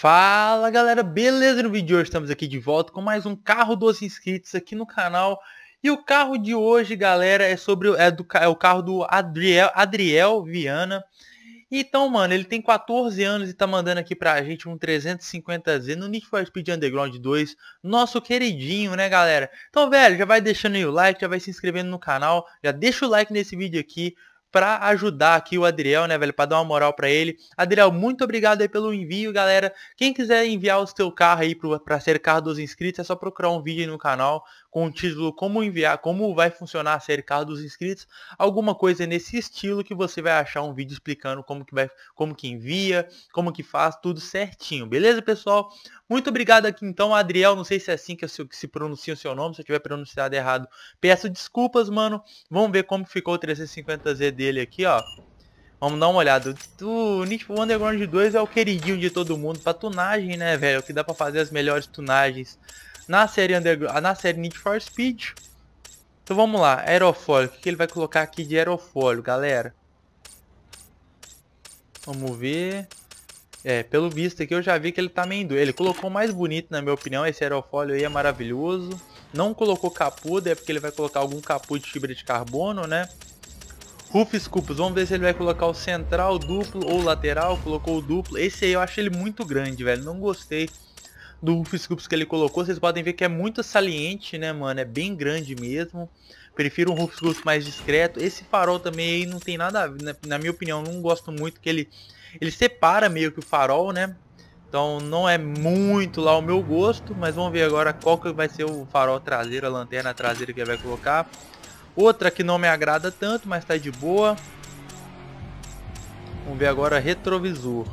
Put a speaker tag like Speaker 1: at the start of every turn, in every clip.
Speaker 1: Fala galera, beleza? No vídeo de hoje estamos aqui de volta com mais um carro dos inscritos aqui no canal. E o carro de hoje, galera, é sobre é, do, é o carro do Adriel, Adriel Viana. Então, mano, ele tem 14 anos e tá mandando aqui pra gente um 350Z no Need for Speed Underground 2. Nosso queridinho, né, galera? Então, velho, já vai deixando aí o like, já vai se inscrevendo no canal. Já deixa o like nesse vídeo aqui para ajudar aqui o Adriel, né, velho, para dar uma moral para ele. Adriel, muito obrigado aí pelo envio, galera. Quem quiser enviar o seu carro aí para ser carro dos inscritos, é só procurar um vídeo no canal com o título como enviar, como vai funcionar série carro dos inscritos, alguma coisa nesse estilo que você vai achar um vídeo explicando como que vai, como que envia, como que faz, tudo certinho. Beleza, pessoal? Muito obrigado aqui então, Adriel. Não sei se é assim que, se pronuncia o seu nome. Se eu tiver pronunciado errado, peço desculpas, mano. Vamos ver como ficou o 350Z dele aqui, ó. Vamos dar uma olhada. O Need for Underground 2 é o queridinho de todo mundo pra tunagem, né, velho? Que dá pra fazer as melhores tunagens na série Underground, na série Need for Speed. Então vamos lá, aerofólio. O que, ele vai colocar aqui de aerofólio, galera? Vamos ver. É, pelo visto aqui eu já vi que ele tá meio Ele colocou mais bonito, na minha opinião. Esse aerofólio aí é maravilhoso. Não colocou capuz, é porque ele vai colocar algum capuz de fibra de carbono, né? Roof Scoops, vamos ver se ele vai colocar o central, duplo ou lateral. Colocou o duplo. Esse aí eu acho ele muito grande, velho. Não gostei do Roof Scoops que ele colocou. Vocês podem ver que é muito saliente, né, mano? É bem grande mesmo. Prefiro um Roof Scoops mais discreto. Esse farol também não tem nada na, na minha opinião. Não gosto muito que ele ele separa meio que o farol, né? Então não é muito lá o meu gosto, mas vamos ver agora qual que vai ser o farol traseiro, a lanterna traseira que ele vai colocar. Outra que não me agrada tanto, mas tá de boa. Vamos ver agora retrovisor.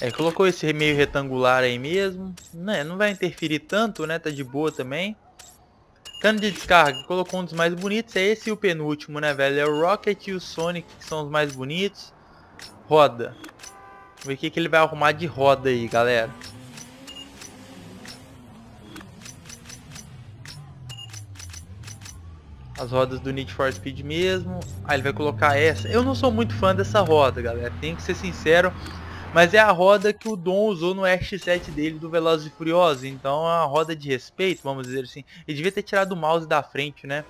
Speaker 1: É, colocou esse meio retangular aí mesmo. Né, não vai interferir tanto, né? Tá de boa também. Cano de descarga, colocou um dos mais bonitos, é esse e o penúltimo, né, velho? É o Rocket e o Sonic que são os mais bonitos. Roda. Vamos ver o que, que ele vai arrumar de roda aí, galera. As rodas do Need for Speed mesmo. Ah, ele vai colocar essa. Eu não sou muito fã dessa roda, galera. Tenho que ser sincero. Mas é a roda que o Dom usou no X7 dele do Velozes e Furiosos. Então é uma roda de respeito, vamos dizer assim. Ele devia ter tirado o mouse da frente, né?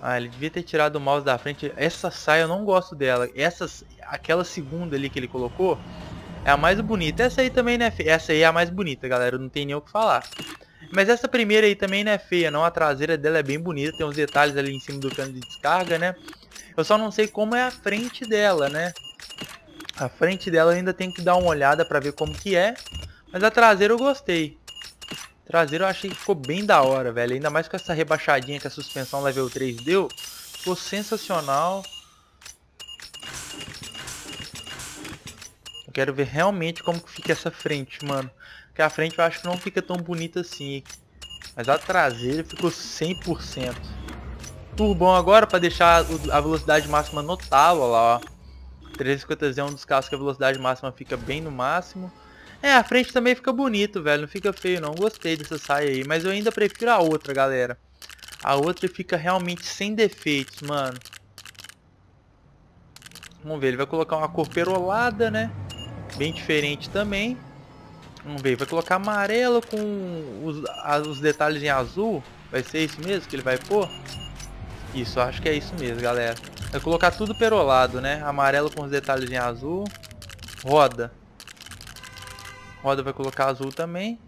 Speaker 1: Ah, ele devia ter tirado o mouse da frente. Essa saia eu não gosto dela. Essa, aquela segunda ali que ele colocou é a mais bonita. Essa aí também é feia. Essa aí é a mais bonita, galera. Não tem nem o que falar. Mas essa primeira aí também não é feia, não. A traseira dela é bem bonita. Tem uns detalhes ali em cima do cano de descarga, né? Eu só não sei como é a frente dela, né? A frente dela ainda tem que dar uma olhada para ver como que é. Mas a traseira eu gostei. Traseira eu achei que ficou bem da hora, velho. Ainda mais com essa rebaixadinha que a suspensão level 3 deu. Ficou sensacional. Eu quero ver realmente como que fica essa frente, mano. Porque a frente eu acho que não fica tão bonita assim. Mas a traseira ficou 100%. Turbão agora para deixar a velocidade máxima notável lá, ó. 350Z é um dos carros que a velocidade máxima fica bem no máximo. É, a frente também fica bonito, velho. Não fica feio, não. Gostei dessa saia aí. Mas eu ainda prefiro a outra, galera. A outra fica realmente sem defeitos, mano. Vamos ver, ele vai colocar uma cor perolada, né? Bem diferente também. Vamos ver, vai colocar amarelo com os, os detalhes em azul. Vai ser isso mesmo que ele vai pôr? Isso, acho que é isso mesmo, galera. Vai colocar tudo perolado, né? Amarelo com os detalhes em azul. Roda. Roda vai colocar azul também.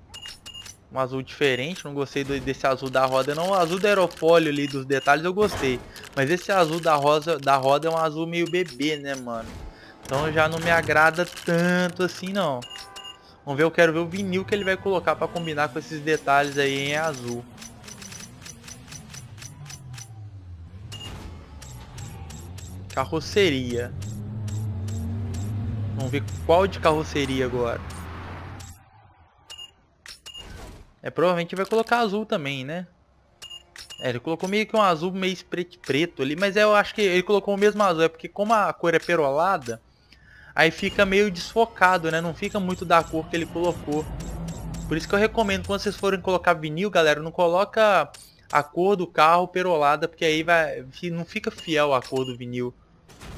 Speaker 1: Um azul diferente. Não gostei desse azul da roda, não. O azul do aerofólio ali, dos detalhes, eu gostei. Mas esse azul da, rosa, da roda é um azul meio bebê, né, mano? Então já não me agrada tanto assim, não. Vamos ver, eu quero ver o vinil que ele vai colocar para combinar com esses detalhes aí em azul. Carroceria. Vamos ver qual de carroceria agora. É, provavelmente vai colocar azul também, né? É, ele colocou meio que um azul meio preto, ali, mas eu acho que ele colocou o mesmo azul, é porque como a cor é perolada, aí fica meio desfocado, né? Não fica muito da cor que ele colocou. Por isso que eu recomendo, quando vocês forem colocar vinil, galera, não coloca a cor do carro perolada, porque aí vai não fica fiel a cor do vinil.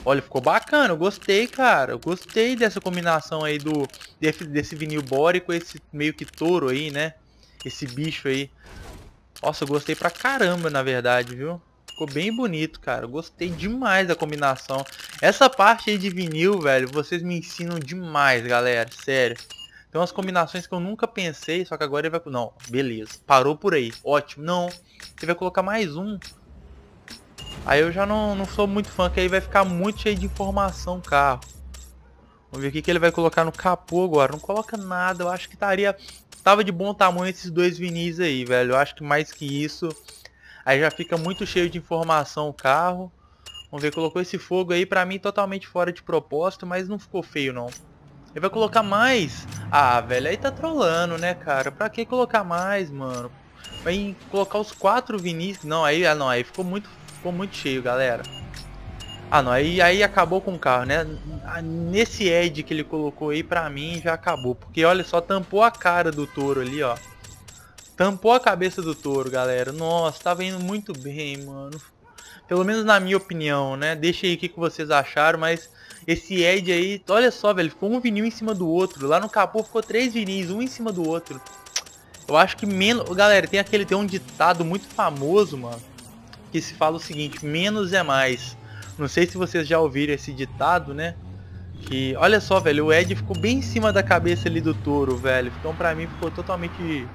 Speaker 1: Olha, ficou bacana, eu gostei, cara. Eu gostei dessa combinação aí do desse, desse vinil body com esse meio que touro aí, né? Esse bicho aí. Nossa, eu gostei pra caramba, na verdade, viu? Ficou bem bonito, cara. Gostei demais da combinação. Essa parte aí de vinil, velho, vocês me ensinam demais, galera. Sério. Tem umas combinações que eu nunca pensei, só que agora ele vai... Não, beleza. Parou por aí. Ótimo. Não. Você vai colocar mais um. Aí eu já não, não sou muito fã, que aí vai ficar muito cheio de informação o carro. Vamos ver o que, que ele vai colocar no capô agora. Não coloca nada, eu acho que estaria... Tava de bom tamanho esses dois vinis aí, velho. Eu acho que mais que isso... Aí já fica muito cheio de informação o carro. Vamos ver, colocou esse fogo aí, pra mim totalmente fora de propósito, mas não ficou feio não. Ele vai colocar mais. Ah, velho, aí tá trolando, né, cara? Pra que colocar mais, mano? Vai colocar os quatro Vinícius. Não, aí, ah, não, aí ficou muito, ficou muito cheio, galera. Ah, não, aí, aí acabou com o carro, né? Ah, nesse Ed que ele colocou aí, pra mim, já acabou. Porque, olha só, tampou a cara do touro ali, ó. Tampou a cabeça do touro, galera. Nossa, tava indo muito bem, mano. Pelo menos na minha opinião, né? Deixa aí o que, que vocês acharam, mas esse Ed aí, olha só, velho, ficou um vinil em cima do outro. Lá no capô ficou três vinis, um em cima do outro. Eu acho que menos... Galera, tem aquele, tem um ditado muito famoso, mano, que se fala o seguinte, menos é mais. Não sei se vocês já ouviram esse ditado, né? Que, olha só, velho, o Ed ficou bem em cima da cabeça ali do touro, velho. Então pra mim ficou totalmente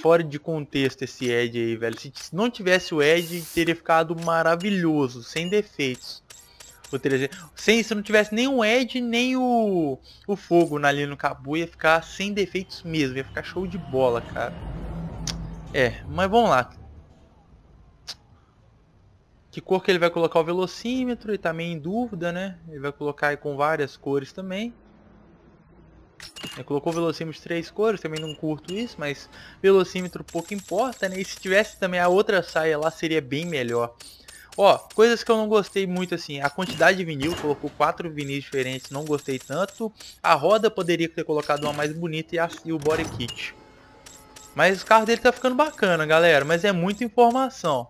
Speaker 1: fora de contexto esse Ed aí, velho. Se não tivesse o Ed, teria ficado maravilhoso, sem defeitos o 300. Sem, se não tivesse nem o Edge, nem o, o fogo ali no Cabu, ia ficar sem defeitos mesmo. Ia ficar show de bola, cara. É, mas vamos lá. Que cor que ele vai colocar o velocímetro? Ele tá meio em dúvida, né? Ele vai colocar aí com várias cores também. Ele colocou velocímetro de três cores, também não curto isso, mas velocímetro pouco importa, né? E se tivesse também a outra saia lá, seria bem melhor. Ó, coisas que eu não gostei muito assim, a quantidade de vinil, colocou quatro vinis diferentes, não gostei tanto. A roda poderia ter colocado uma mais bonita e, a, e o body kit. Mas o carro dele tá ficando bacana, galera, mas é muita informação.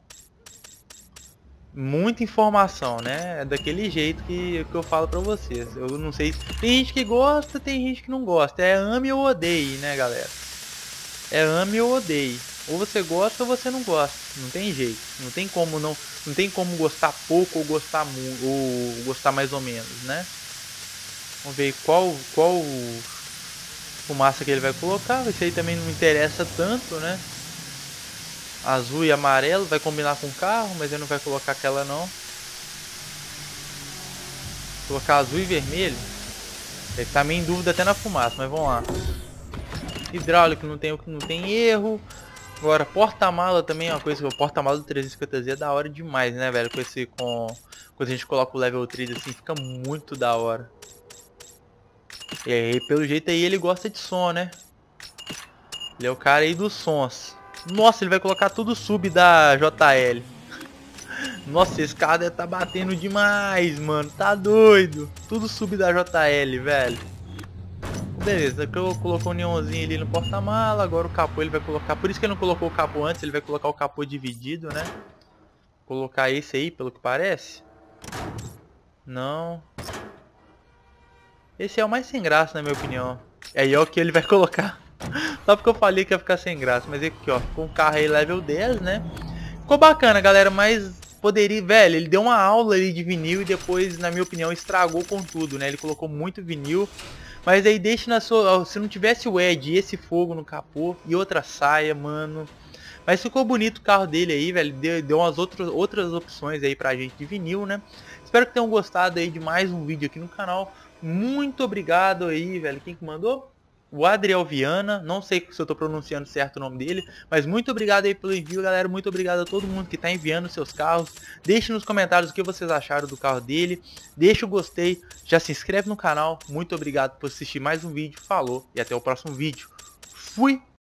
Speaker 1: Muita informação, né? É daquele jeito que, que eu falo pra vocês. Eu não sei. Tem gente que gosta, tem gente que não gosta. É ame ou odeie, né, galera? É ame ou odeie. Ou você gosta ou você não gosta. Não tem jeito. Não tem como não, não tem como gostar pouco ou gostar muito ou gostar mais ou menos, né? Vamos ver qual qual fumaça que ele vai colocar. Esse aí também não interessa tanto, né? Azul e amarelo vai combinar com o carro, mas ele não vai colocar aquela não. Colocar azul e vermelho. Ele tá meio em dúvida até na fumaça, mas vamos lá. Hidráulico não tem, não tem erro. Agora, porta-mala também é uma coisa que o porta-mala do 350Z é da hora demais, né, velho? Com esse, com... Quando a gente coloca o level 3 assim, fica muito da hora. E aí, pelo jeito aí, ele gosta de som, né? Ele é o cara aí dos sons. Nossa, ele vai colocar tudo sub da JL. Nossa, esse cara deve tá batendo demais, mano. Tá doido. Tudo sub da JL, velho. Beleza, colocou o neonzinho ali no porta-mala, agora o capô ele vai colocar, por isso que ele não colocou o capô antes, ele vai colocar o capô dividido, né? Colocar esse aí, pelo que parece. Não. Esse é o mais sem graça, na minha opinião. É aí, ó, que ele vai colocar. Só porque eu falei que ia ficar sem graça. Mas aqui, ó, com o carro aí level 10, né? Ficou bacana, galera, mas poderia... Velho, ele deu uma aula ali de vinil e depois, na minha opinião, estragou com tudo, né? Ele colocou muito vinil. Mas aí deixa na sua... Se não tivesse o Ed e esse fogo no capô e outra saia, mano... Mas ficou bonito o carro dele aí, velho. Deu, deu umas outras, outras opções aí pra gente de vinil, né? Espero que tenham gostado aí de mais um vídeo aqui no canal. Muito obrigado aí, velho. Quem que mandou? O Adriel Viana, não sei se eu estou pronunciando certo o nome dele, mas muito obrigado aí pelo envio, galera, muito obrigado a todo mundo que está enviando seus carros, deixe nos comentários o que vocês acharam do carro dele, deixa o gostei, já se inscreve no canal, muito obrigado por assistir mais um vídeo, falou e até o próximo vídeo, fui!